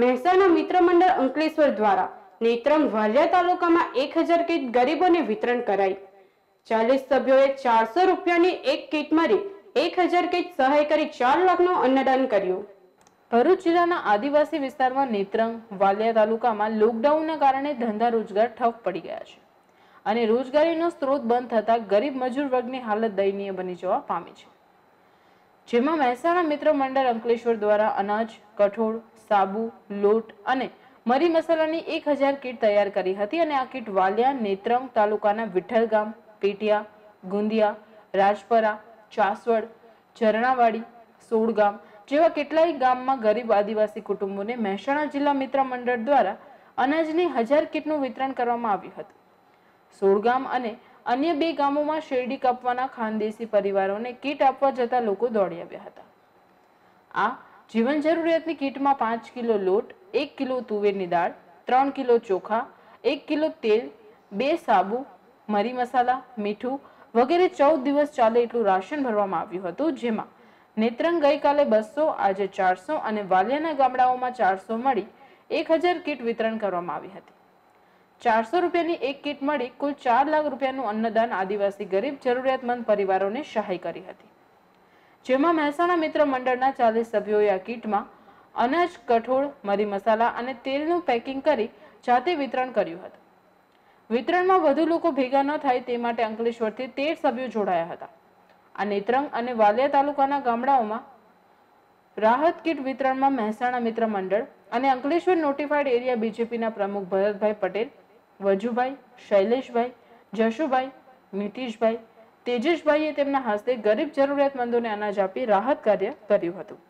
મહેસાણા મિત્ર મંડળ અંકલેશ્વર દ્વારા નેત્રંગ વાલિયા તાલુકામાં એક હજાર કીટ ગરીબોને વિતરણ કરાઈ. ચાલીસ સભ્યોએ ચારસો રૂપિયાની એક કીટ મળી એક હજાર કીટ સહાય કરી ચાર લાખનું અન્નદાન કર્યું. ભરૂચ જિલ્લાના આદિવાસી વિસ્તારમાં નેત્રંગ વાલિયા તાલુકામાં લોકડાઉનના કારણે ધંધા રોજગાર ઠપ પડી ગયા છે. અને રોજગારીનો સ્ત્રોત બંધ થતા ગરીબ મજૂર વર્ગની હાલત દયનીય બની જવા પામી છે. જેમાં મહેસાણા મિત્ર મંડળ અંકલેશ્વર દ્વારા અનાજ, કઠોળ, સાબુ, લોટ અને મરી મસાલાની એક હજાર કીટ તૈયાર કરી હતી અને આ કીટ વાલિયા, નેત્રંગ તાલુકાના વિઠ્ઠલ ગામ, પેટિયા, ગુંદિયા, રાજપરા, ચાસવડ, ઝરણાવાડી સોળગામ જેવા કેટલાય ગામમાં ગરીબ આદિવાસી કુટુંબોને મહેસાણા જિલ્લા મિત્ર મંડળ દ્વારા અનાજની હજાર કીટનું વિતરણ કરવામાં આવ્યું હતું. સોળગામ અને અન્ય બે ગામોમાં શેરડી કાપવાના ખાનદેશી પરિવારોને કીટ આપવા જતા લોકો દોડી આવ્યા હતા. આ જીવન જરૂરિયાતની કીટમાં પાંચ કિલો લોટ, એક કિલો તુવેરની દાળ, ત્રણ કિલો ચોખા, એક કિલો તેલ, બે સાબુ, મરી મસાલા, મીઠું વગેરે ચૌદ દિવસ ચાલે એટલું રાશન ભરવામાં આવ્યું હતું, જેમાં નેત્રંગ ગઈકાલે બસો, આજે ચારસો અને વાલિયાના ગામડાઓમાં ચારસો મળી એક હજાર કીટ વિતરણ કરવામાં આવી હતી. ચારસો રૂપિયાની એક કીટ મળી કુલ ચાર લાખ રૂપિયાનું અન્નદાન આદિવાસી ગરીબ જરૂરિયાતમંદ પરિવારોને સહાય કરી હતી. જેમાં મહેસાણા મિત્ર મંડળના ચાલીસ સભ્યોએ આ કીટમાં અનાજ, કઠોળ, મરી મસાલા અને તેલનું પેકિંગ કરી જાતે વિતરણ કર્યું હતું. વિતરણમાં વધુ લોકો ભેગા ન થાય તે માટે અંકલેશ્વરથી તેર સભ્યો જોડાયા હતા. આ નેત્રંગ અને વાલિયા તાલુકાના ગામડાઓમાં રાહત કીટ વિતરણમાં મહેસાણા મિત્ર મંડળ અને અંકલેશ્વર નોટિફાઈડ એરિયા બીજેપીના પ્રમુખ ભરતભાઈ પટેલ વજુભાઈ, શૈલેષભાઈ, જશુભાઈ, નીતિશભાઈ તેજસભાઈએ તેમના હસ્તે ગરીબ જરૂરિયાતમંદોને અનાજ આપી રાહત કાર્ય કર્યું હતું.